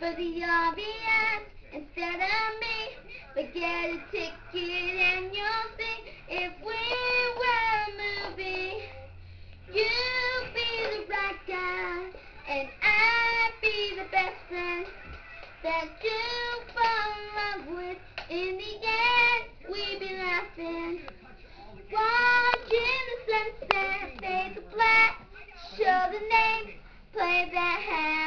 for the audience instead of me. But get a ticket and you'll see if we were a movie. You'd be the right guy and I'd be the best friend that you fall in love with. In the end, we'd be laughing. Watching the sunset fade to black, show the names, play that hand.